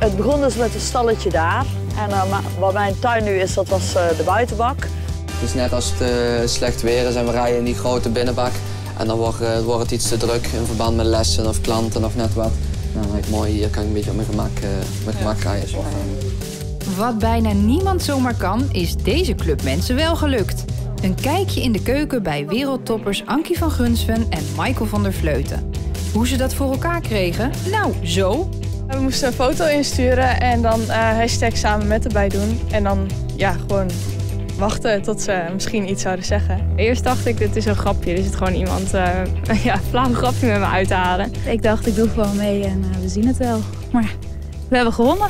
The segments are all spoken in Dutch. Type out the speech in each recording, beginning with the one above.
het begon dus met een stalletje daar. En uh, waar mijn tuin nu is, dat was uh, de buitenbak. Dus net als het uh, slecht weer is en we rijden in die grote binnenbak. En dan wordt, wordt het iets te druk in verband met lessen of klanten of net wat. Nou, dan mooi, hier kan ik een beetje op mijn gemak, mijn gemak rijden. Wat bijna niemand zomaar kan, is deze club mensen wel gelukt. Een kijkje in de keuken bij wereldtoppers Ankie van Gunsven en Michael van der Vleuten. Hoe ze dat voor elkaar kregen? Nou, zo. We moesten een foto insturen en dan uh, hashtag samen met erbij doen. En dan ja, gewoon wachten tot ze misschien iets zouden zeggen. Eerst dacht ik, dit is een grapje. Er zit gewoon iemand uh, ja, flauw grapje met me uit te halen. Ik dacht, ik doe gewoon mee en uh, we zien het wel. Maar we hebben gewonnen.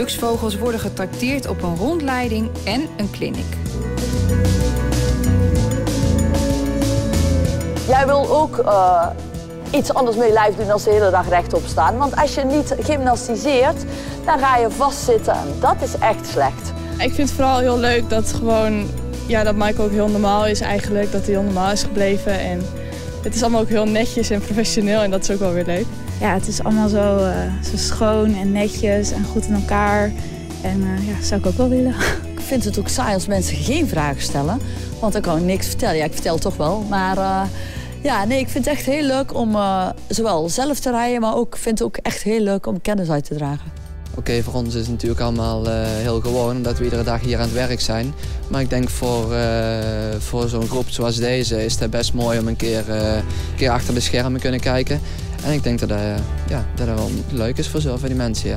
Geluksvogels worden getrakteerd op een rondleiding en een clinic. Jij wil ook uh, iets anders met je lijf doen dan de hele dag rechtop staan. Want als je niet gymnastiseert, dan ga je vastzitten en dat is echt slecht. Ik vind het vooral heel leuk dat, gewoon, ja, dat Michael ook heel normaal is eigenlijk. Dat hij heel normaal is gebleven. En het is allemaal ook heel netjes en professioneel en dat is ook wel weer leuk ja, het is allemaal zo, uh, zo schoon en netjes en goed in elkaar. En uh, ja, zou ik ook wel willen. Ik vind het ook saai als mensen geen vragen stellen. Want dan kan ik niks vertellen. Ja, ik vertel toch wel. Maar uh, ja, nee, ik vind het echt heel leuk om zowel zelf te rijden... maar ook vind het ook echt heel leuk om kennis uit te dragen. Oké, okay, voor ons is het natuurlijk allemaal uh, heel gewoon, omdat we iedere dag hier aan het werk zijn. Maar ik denk voor, uh, voor zo'n groep zoals deze is het best mooi om een keer, uh, een keer achter de schermen te kunnen kijken. En ik denk dat dat, ja, dat dat wel leuk is voor zoveel die mensen. Ja.